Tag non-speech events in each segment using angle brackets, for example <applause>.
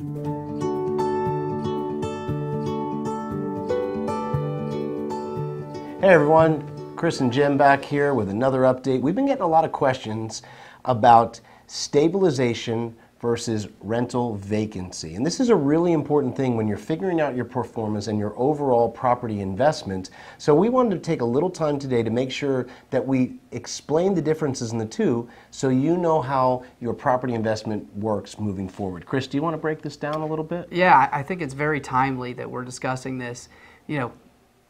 Hey everyone, Chris and Jim back here with another update. We've been getting a lot of questions about stabilization versus rental vacancy. And this is a really important thing when you're figuring out your performance and your overall property investment. So we wanted to take a little time today to make sure that we explain the differences in the two so you know how your property investment works moving forward. Chris, do you want to break this down a little bit? Yeah, I think it's very timely that we're discussing this. You know,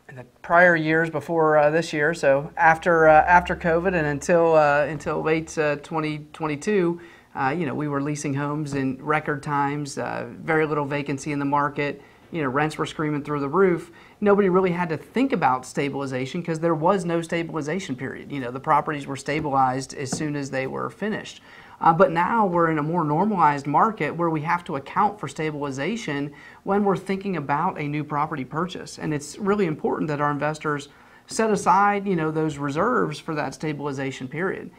in the prior years before uh, this year, so after uh, after COVID and until uh, until late 2022, uh, you know, we were leasing homes in record times, uh, very little vacancy in the market. You know, rents were screaming through the roof. Nobody really had to think about stabilization because there was no stabilization period. You know, the properties were stabilized as soon as they were finished. Uh, but now we're in a more normalized market where we have to account for stabilization when we're thinking about a new property purchase. And it's really important that our investors set aside, you know, those reserves for that stabilization period.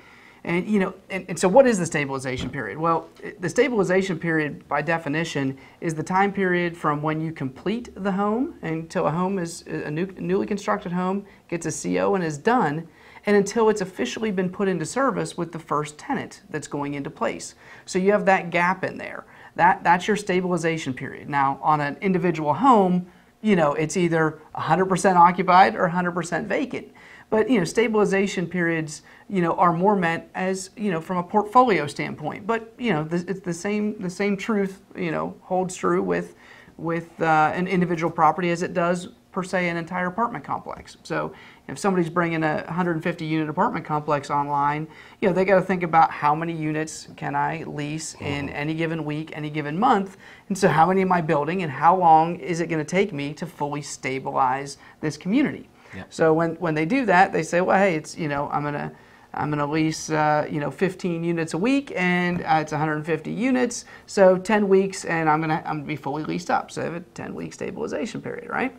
And you know, and, and, so what is the stabilization period? Well, the stabilization period, by definition, is the time period from when you complete the home until a home is a new, newly constructed home gets a CO and is done, and until it's officially been put into service with the first tenant that's going into place. So you have that gap in there. That, that's your stabilization period. Now, on an individual home, you know, it's either 100% occupied or 100% vacant. But, you know, stabilization periods, you know, are more meant as, you know, from a portfolio standpoint. But, you know, the, it's the same, the same truth, you know, holds true with, with uh, an individual property as it does per se an entire apartment complex. So if somebody's bringing a 150 unit apartment complex online, you know, they got to think about how many units can I lease in mm-hmm. any given week, any given month, and so how many am I building and how long is it going to take me to fully stabilize this community? So when, when they do that, they say, well, hey, it's, you know, I'm going to I'm going to lease, uh, you know, 15 units a week, and uh, it's 150 units, so 10 weeks, and I'm going to I'm to be fully leased up. So I have a 10 week stabilization period, right?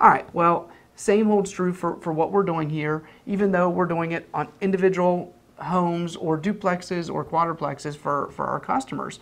All right, well, same holds true for, for what we're doing here, even though we're doing it on individual homes or duplexes or quadruplexes for, for our customers.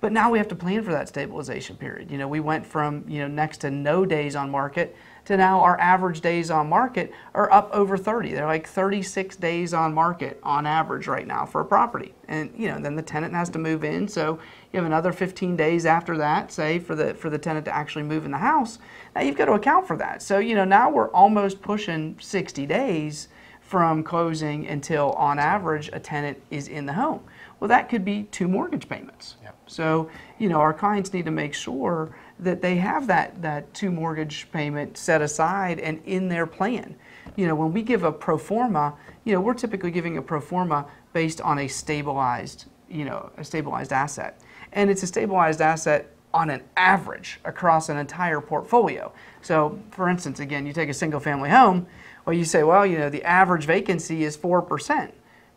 But now we have to plan for that stabilization period. You know, we went from, you know, next to no days on market to now our average days on market are up over 30. They're like 36 days on market on average right now for a property. And you know, then the tenant has to move in, so you have another 15 days after that, say for the for the tenant to actually move in the house. Now you've got to account for that. So, you know, now we're almost pushing 60 days from closing until on average a tenant is in the home. Well, that could be two mortgage payments. Yep. So, you know, our clients need to make sure that they have that, that two mortgage payment set aside and in their plan. You know, when we give a pro forma, you know, we're typically giving a pro forma based on a stabilized, you know, a stabilized asset. And it's a stabilized asset on an average across an entire portfolio. So, for instance, again, you take a single family home, well, you say, well, you know, the average vacancy is 4%.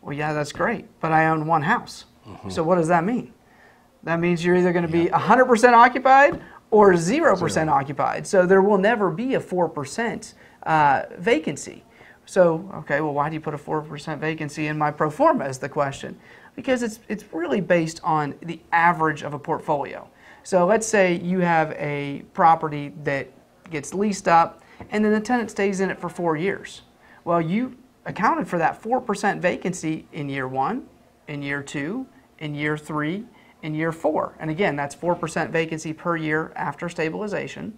Well, yeah, that's great, but I own one house. Mm-hmm. So, what does that mean? That means you're either going to be 100% occupied or 0%, Zero. occupied. So there will never be a 4% uh, vacancy. So, okay, well, why do you put a 4% vacancy in my pro forma is the question. Because it's, it's really based on the average of a portfolio. So let's say you have a property that gets leased up and then the tenant stays in it for four years. Well, you accounted for that 4% vacancy in year one, in year two, in year three, in year four. And again, that's 4% vacancy per year after stabilization.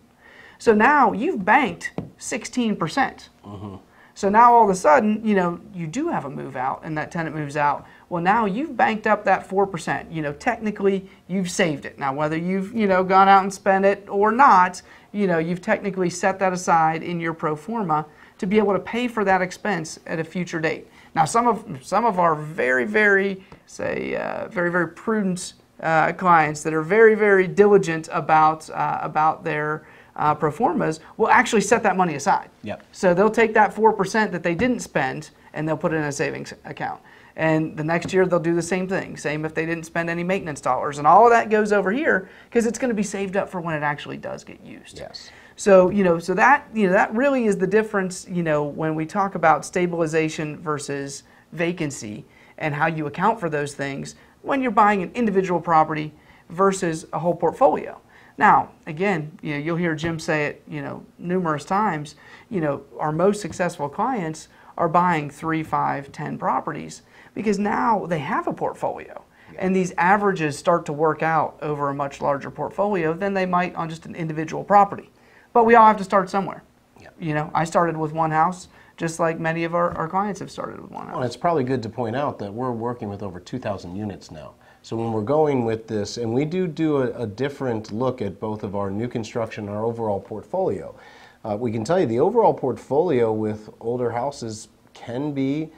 So now you've banked 16%. percent mm hmm So now all of a sudden, you know, you do have a move out and that tenant moves out. Well, now you've banked up that 4%. You know, technically you've saved it. Now, whether you've, you know, gone out and spent it or not, you know, you've technically set that aside in your pro forma to be able to pay for that expense at a future date. Now, some of some of our very, very, say, uh, very, very prudent uh, clients that are very, very diligent about, uh, about their uh, pro formas will actually set that money aside. Yep. So they'll take that 4% that they didn't spend and they'll put it in a savings account. And the next year they'll do the same thing. Same if they didn't spend any maintenance dollars. And all of that goes over here because it's going to be saved up for when it actually does get used. Yes. So, you know, so that, you know, that really is the difference, you know, when we talk about stabilization versus vacancy and how you account for those things when you're buying an individual property versus a whole portfolio. Now, again, you know, you'll hear Jim say it, you know, numerous times. You know, our most successful clients are buying three, five, ten properties because now they have a portfolio. And these averages start to work out over a much larger portfolio than they might on just an individual property. But we all have to start somewhere. Yeah. You know, I started with one house, just like many of our, our clients have started with one house. Well, it's probably good to point out that we're working with over 2,000 units now. So when we're going with this, and we do do a, a different look at both of our new construction and our overall portfolio. Uh, we can tell you the overall portfolio with older houses can be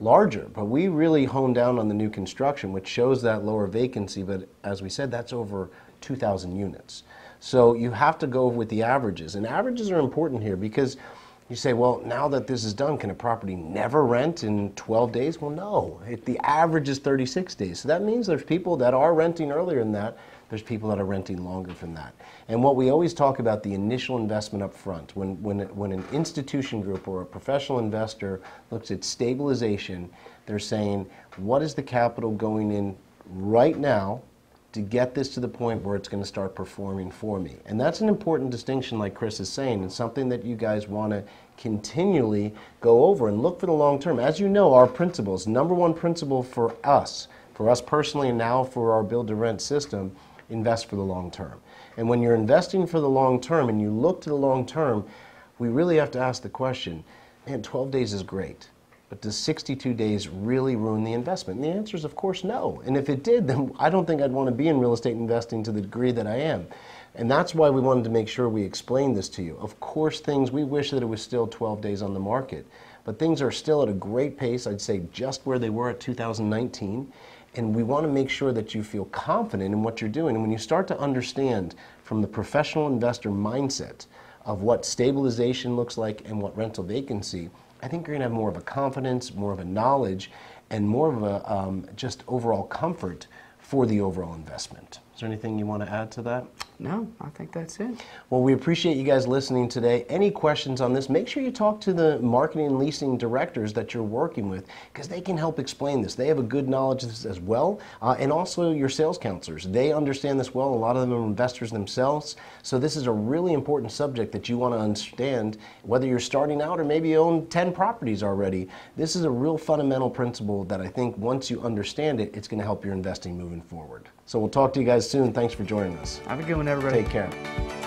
larger, but we really hone down on the new construction, which shows that lower vacancy. But as we said, that's over 2,000 units. So you have to go with the averages, and averages are important here because you say, well, now that this is done, can a property never rent in 12 days? Well, no. It, the average is 36 days. So that means there's people that are renting earlier than that. There's people that are renting longer than that. And what we always talk about the initial investment up front. When, when, when an institution group or a professional investor looks at stabilization, they're saying, what is the capital going in right now to get this to the point where it's going to start performing for me. And that's an important distinction, like Chris is saying, and something that you guys want to continually go over and look for the long term. As you know, our principles, number one principle for us, for us personally, and now for our build to rent system, invest for the long term. And when you're investing for the long term and you look to the long term, we really have to ask the question man, 12 days is great. But does 62 days really ruin the investment? And the answer is, of course, no. And if it did, <laughs> then I don't think I'd want to be in real estate investing to the degree that I am. And that's why we wanted to make sure we explained this to you. Of course, things, we wish that it was still 12 days on the market, but things are still at a great pace, I'd say just where they were at 2019. And we want to make sure that you feel confident in what you're doing. And when you start to understand from the professional investor mindset of what stabilization looks like and what rental vacancy, I think you're going to have more of a confidence, more of a knowledge, and more of a um, just overall comfort for the overall investment. Is there anything you want to add to that? No, I think that's it. Well, we appreciate you guys listening today. Any questions on this, make sure you talk to the marketing and leasing directors that you're working with because they can help explain this. They have a good knowledge of this as well. Uh, and also your sales counselors. They understand this well. A lot of them are investors themselves. So this is a really important subject that you want to understand whether you're starting out or maybe you own 10 properties already. This is a real fundamental principle that I think once you understand it, it's going to help your investing moving forward. So we'll talk to you guys soon. Thanks for joining us. Have a good one, everybody. Take care.